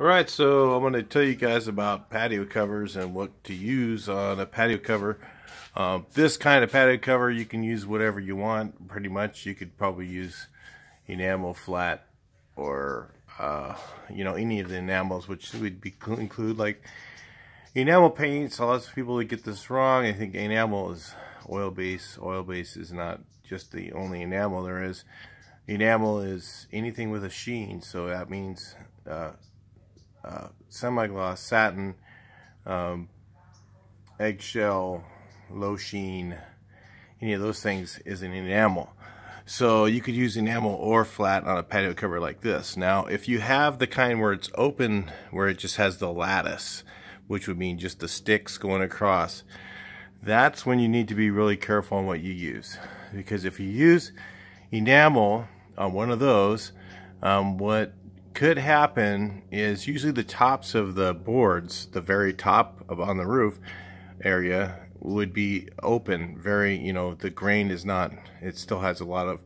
Alright, so I'm going to tell you guys about patio covers and what to use on a patio cover. Um, this kind of patio cover, you can use whatever you want, pretty much. You could probably use enamel flat or, uh, you know, any of the enamels, which would be, include like enamel paints. A lot of people get this wrong. I think enamel is oil base. Oil base is not just the only enamel there is. Enamel is anything with a sheen, so that means uh, uh, semi-gloss satin, um, eggshell, low sheen, any of those things is an enamel. So you could use enamel or flat on a patio cover like this. Now, if you have the kind where it's open, where it just has the lattice, which would mean just the sticks going across, that's when you need to be really careful on what you use. Because if you use enamel on one of those, um, what could happen is usually the tops of the boards, the very top of on the roof area would be open. Very, you know, the grain is not, it still has a lot of,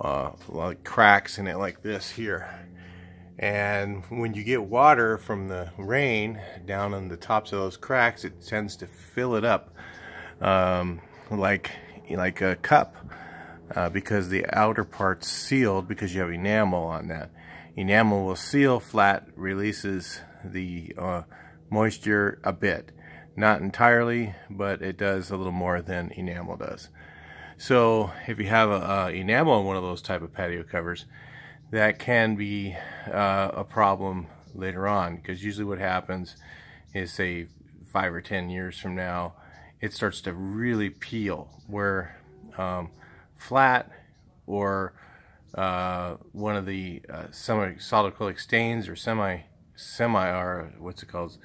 uh, of cracks in it like this here. And when you get water from the rain down on the tops of those cracks, it tends to fill it up um, like, like a cup uh, because the outer part's sealed because you have enamel on that enamel will seal flat, releases the uh, moisture a bit. Not entirely, but it does a little more than enamel does. So if you have a, a enamel on one of those type of patio covers, that can be uh, a problem later on because usually what happens is say five or ten years from now it starts to really peel where um, flat or uh, one of the uh, semi solid acrylic stains or semi semi or what's it called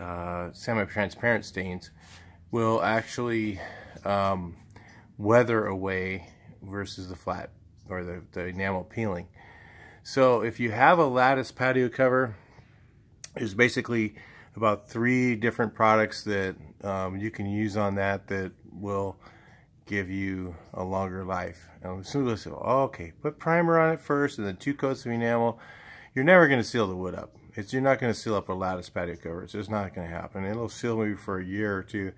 uh, semi transparent stains will actually um, weather away versus the flat or the, the enamel peeling. So if you have a lattice patio cover, there's basically about three different products that um, you can use on that that will give you a longer life. And I say, oh, okay, put primer on it first and then two coats of enamel, you're never going to seal the wood up. It's You're not going to seal up a lattice patio cover. It's just not going to happen. It'll seal maybe for a year or two.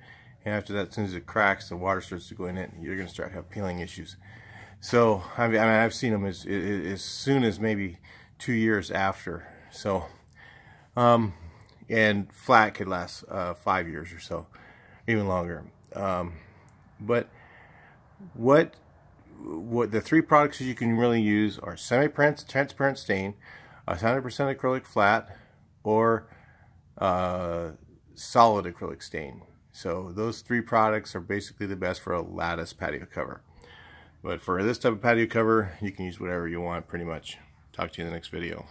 And after that, as soon as it cracks, the water starts to go in it, you're going to start have peeling issues. So, I mean, I've seen them as, as soon as maybe two years after. So, um, and flat could last uh, five years or so, even longer. Um, but what what the three products you can really use are semi-transparent stain, 100% acrylic flat, or uh, solid acrylic stain. So those three products are basically the best for a lattice patio cover. But for this type of patio cover, you can use whatever you want pretty much. Talk to you in the next video.